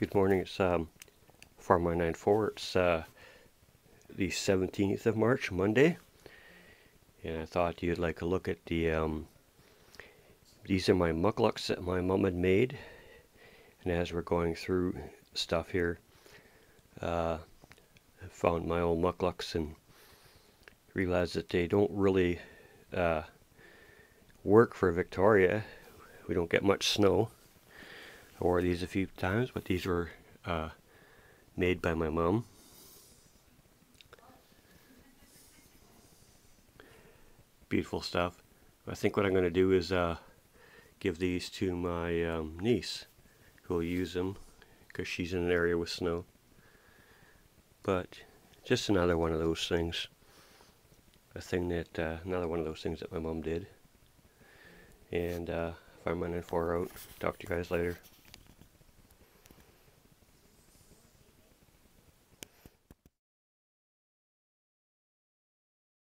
Good morning. It's um, Firemind94. It's uh, the 17th of March, Monday. And I thought you'd like a look at the, um, these are my mukluks that my mom had made. And as we're going through stuff here, uh, I found my old mukluks and realized that they don't really uh, work for Victoria. We don't get much snow. I wore these a few times, but these were uh, made by my mom. Beautiful stuff. I think what I'm going to do is uh, give these to my um, niece, who will use them because she's in an area with snow. But just another one of those things. A thing that, uh, another one of those things that my mom did. And uh, if I'm running four out, talk to you guys later.